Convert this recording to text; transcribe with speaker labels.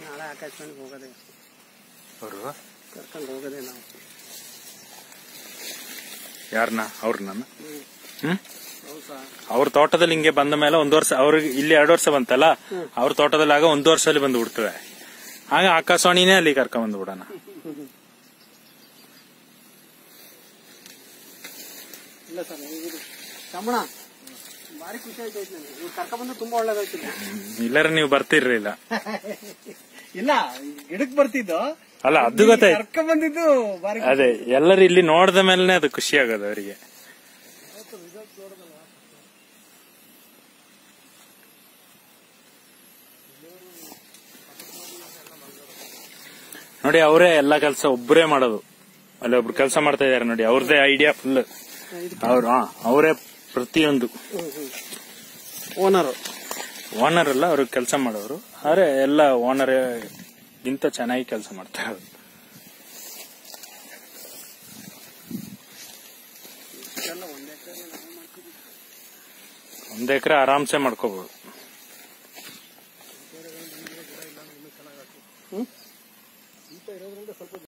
Speaker 1: ನಾಳೆ ಆಕಾಶವಾಣಿಗೆ ಹೋಗೋದೆ.
Speaker 2: ಅವರು?
Speaker 1: ಕರ್ಕೊಂಡು ಹೋಗೋದೆ ನಾವು.
Speaker 2: ಯಾರನ್ನ ಅವ್ರನ್ನ ಹ್ಮ್. ಅವ್ರ ತೋಟದಲ್ಲಿ ಹಿಂಗೆ ಬಂದ ಮೇಲೆ ಒಂದ್ ವರ್ಷ ಅವ್ರಿಗೆ ಇಲ್ಲಿ ಎರಡು ವರ್ಷ ಬಂತಲ್ಲ ಅವ್ರ ತೋಟದಲ್ಲಿ ಆಗ ಒಂದು ವರ್ಷದಲ್ಲಿ ಬಂದು ಬಿಡ್ತವೆ ಆಗ ಆಕಾಶವಾಣಿನೇ ಅಲ್ಲಿ ಕರ್ಕೊಂಡ್ ಬಂದು ಬಿಡೋಣ.
Speaker 1: ಇಲ್ಲ ಸರ್ ರಮಣ ಭಾರಿ ಖುಷಿ ಆಯ್ತು ನನಗೆ ಇವ್ರು ಕರ್ಕೊಂಡ್ಬಂದು ತುಂಬಾ ಒಳ್ಳೇದಾಯ್ತು.
Speaker 2: ಇಲ್ಲರ ನೀವು ಬರ್ತಿರ್ಲಿಲ್ಲ.
Speaker 1: ಇಲ್ಲ ಗಿಡಕ್ ಬರ್ತಿದ್ದು.
Speaker 2: ಅಲ್ಲ ಅದು ಗೊತ್ತಾಯ್ತು.
Speaker 1: ಕರ್ಕೊಂಡ್ ಬಂದಿದ್ದು
Speaker 2: ಅದೇ ಎಲ್ಲರೂ ಇಲ್ಲಿ ನೋಡಿದ ಮೇಲೆ ಅದು ಖುಷಿ ಆಗೋದು ಅವರಿಗೆ. ನೋಡಿ ಅವರೇ ಎಲ್ಲಾ ಕೆಲಸ ಒಬ್ಬರೇ ಮಾಡೋದು. ಅಲ್ಲಿ ಒಬ್ರು ಕೆಲಸ ಮಾಡ್ತಾ ಇದಾರೆ ನೋಡಿ ಅವ್ರದೇ ಐಡಿಯಾ ಫುಲ್ ಅವ್ರು ಅವರೇ ಪ್ರತಿಯೊಂದು.
Speaker 1: ಓನರು
Speaker 2: ಓನರ್ ಅಲ್ಲ, ಅವ್ರ ಕೆಲಸ ಮಾಡೋರು. ಆದ್ರೆ ಎಲ್ಲ ಓನರ್ ಗಿಂತ ಚೆನ್ನಾಗಿ ಕೆಲಸ ಮಾಡ್ತಾರೆ
Speaker 1: ಒಂದ್
Speaker 2: ಎಕರೆ ಆರಾಮ್ಸೆ ಮಾಡ್ಕೋಬಹುದು